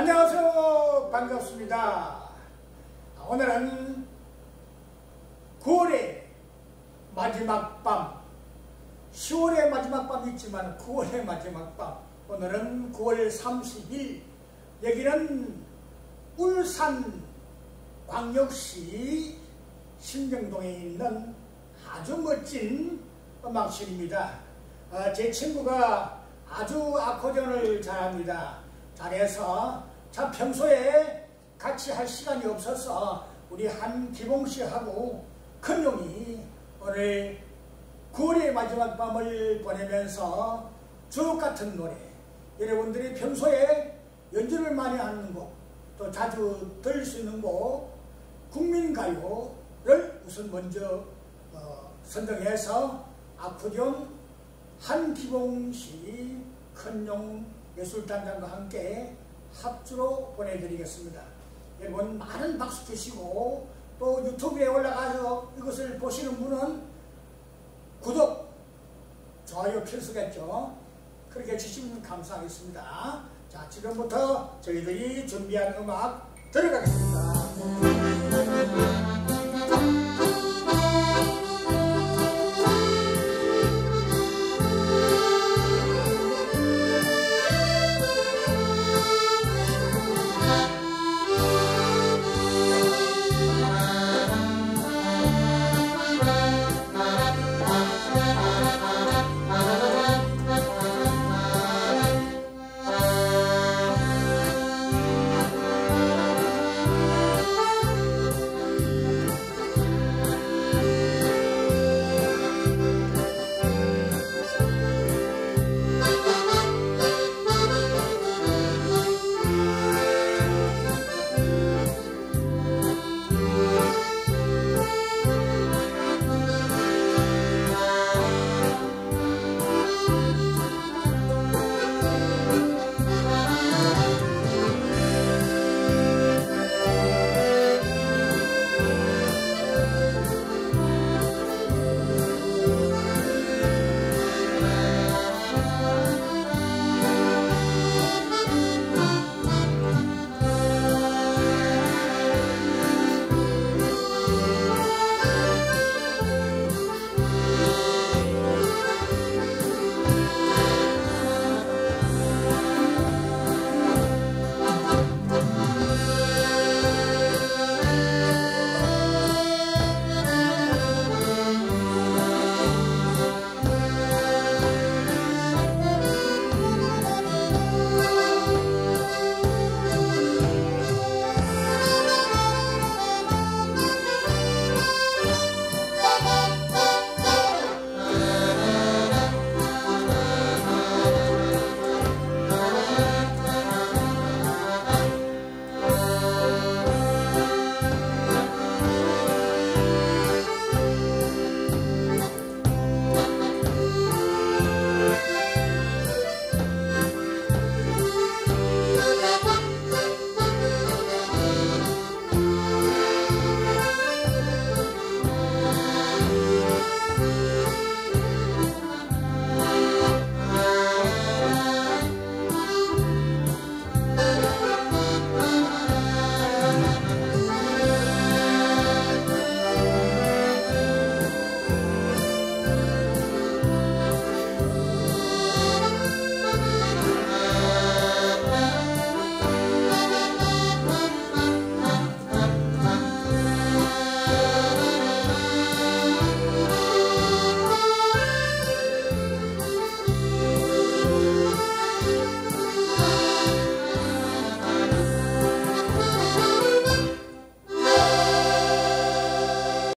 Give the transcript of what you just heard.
안녕하세요. 반갑습니다. 오늘은 9월의 마지막 밤, 10월의 마지막 밤이 있지만 9월의 마지막 밤, 오늘은 9월 30일, 여기는 울산 광역시 신정동에 있는 아주 멋진 음악실입니다. 어, 제 친구가 아주 아코디언을 잘합니다. 잘해서 참 평소에 같이 할 시간이 없어서 우리 한기봉 씨하고 큰용이 오늘 9월의 마지막 밤을 보내면서 주옥 같은 노래 여러분들이 평소에 연주를 많이 하는 곡또 자주 들을 수 있는 곡 국민가요를 우선 먼저 어, 선정해서 아코디언 한기봉 씨, 큰용 예술단장과 함께 합주로 보내드리겠습니다. 여러분 많은 박수 주시고 또 유튜브에 올라가서 이것을 보시는 분은 구독, 좋아요 필수겠죠. 그렇게 주시면 감사하겠습니다. 자 지금부터 저희들이 준비한 음악 들어가겠습니다.